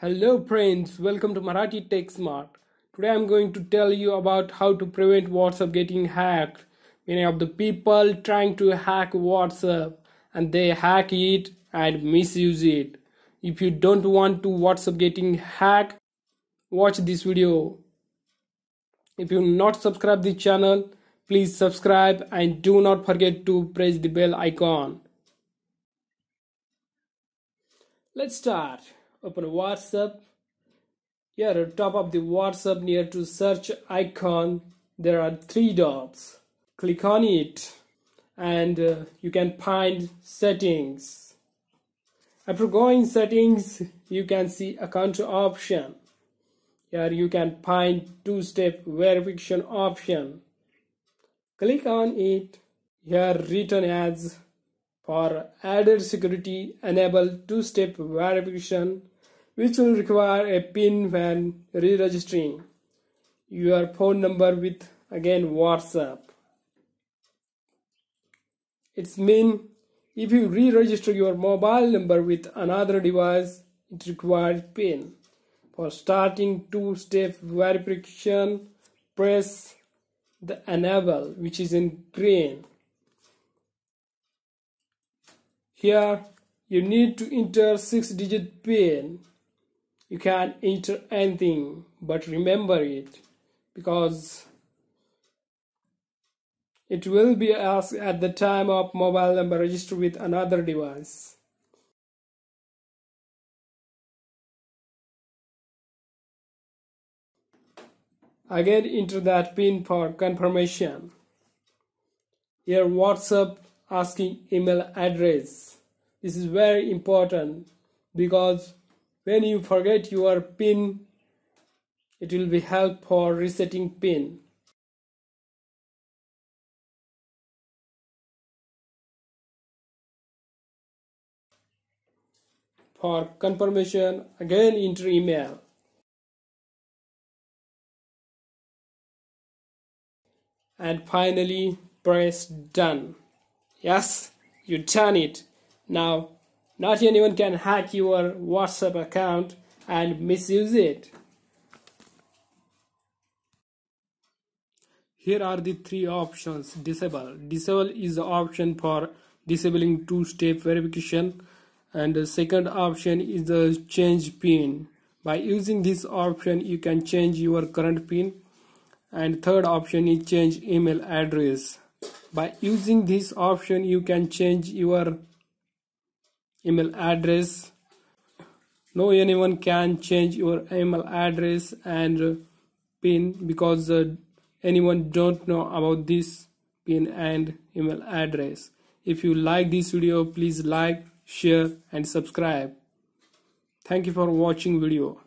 Hello friends, welcome to Marathi Tech Smart. Today I'm going to tell you about how to prevent WhatsApp getting hacked. Many of the people trying to hack WhatsApp and they hack it and misuse it. If you don't want to WhatsApp getting hacked, watch this video. If you not subscribe the channel, please subscribe and do not forget to press the bell icon. Let's start open whatsapp. Here at top of the whatsapp near to search icon there are three dots. Click on it and uh, you can find settings. After going settings you can see account option. Here you can find two-step verification option. Click on it. Here written as for added security enable two-step verification which will require a PIN when re-registering your phone number with again WhatsApp. It's mean if you re-register your mobile number with another device, it requires PIN. For starting two-step verification, press the enable which is in green. Here you need to enter 6 digit PIN you can enter anything but remember it because it will be asked at the time of mobile number register with another device. Again enter that pin for confirmation. Here WhatsApp asking email address. This is very important because when you forget your pin it will be help for resetting pin. For confirmation again enter email. And finally press done. Yes you done it. Now not anyone can hack your WhatsApp account and misuse it. Here are the three options. Disable. Disable is the option for disabling two-step verification and the second option is the change pin. By using this option you can change your current pin and third option is change email address. By using this option you can change your email address. No anyone can change your email address and pin because uh, anyone don't know about this pin and email address. If you like this video please like share and subscribe. Thank you for watching video